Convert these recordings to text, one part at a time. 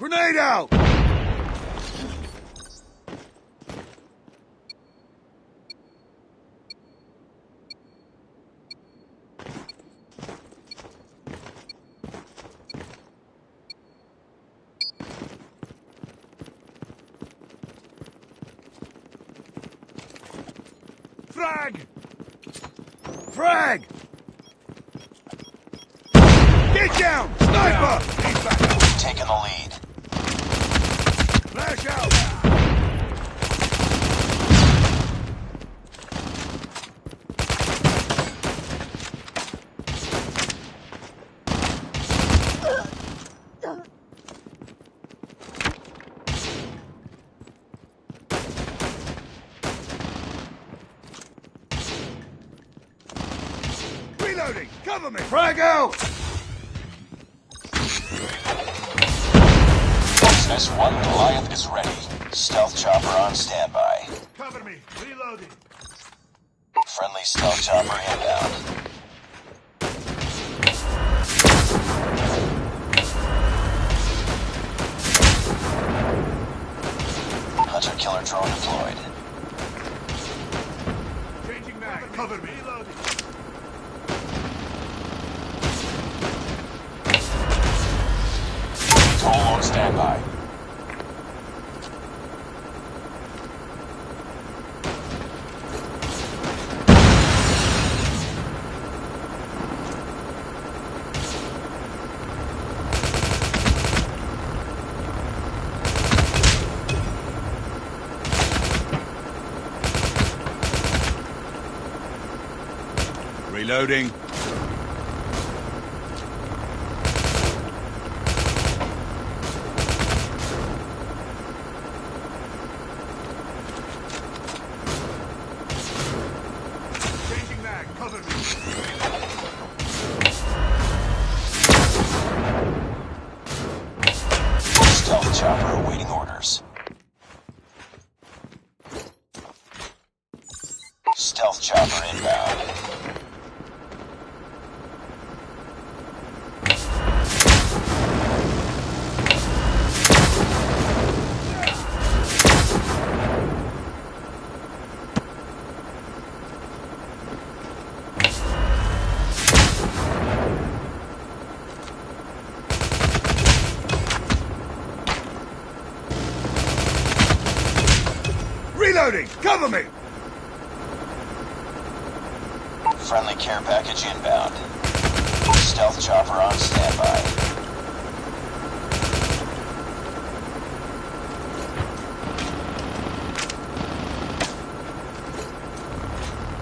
Grenade out! Frag! Frag! Get down! Sniper! Taking the lead. Flash out! Cover me! Frag out! S1 Goliath is ready. Stealth chopper on standby. Cover me! Reloading! Friendly stealth chopper inbound. Hunter killer drone deployed. Changing mag! Cover me! Reloading! VTOL on standby. Reloading! Cover me! Friendly care package inbound. Stealth chopper on standby.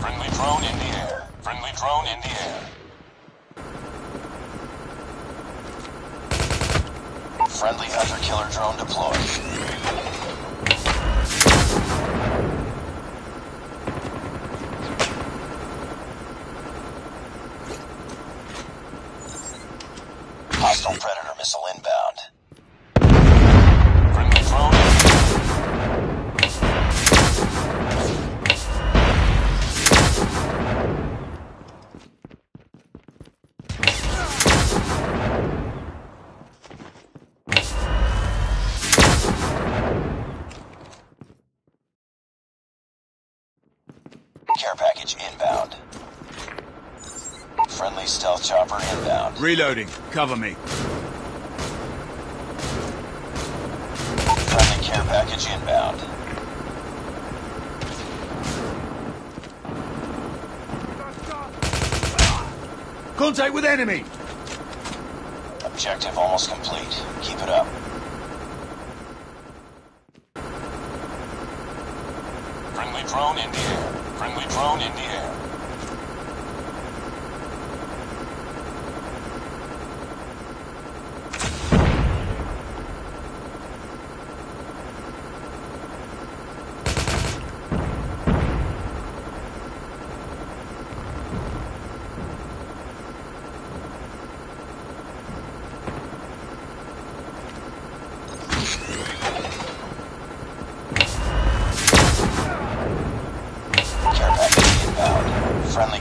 Friendly drone in the air. Friendly drone in the air. Package inbound. Friendly stealth chopper inbound. Reloading! Cover me! Friendly care package inbound. Contact with enemy! Objective almost complete. Keep it up. Friendly drone in the air. Friendly drone in the air. Care package inbound. Friendly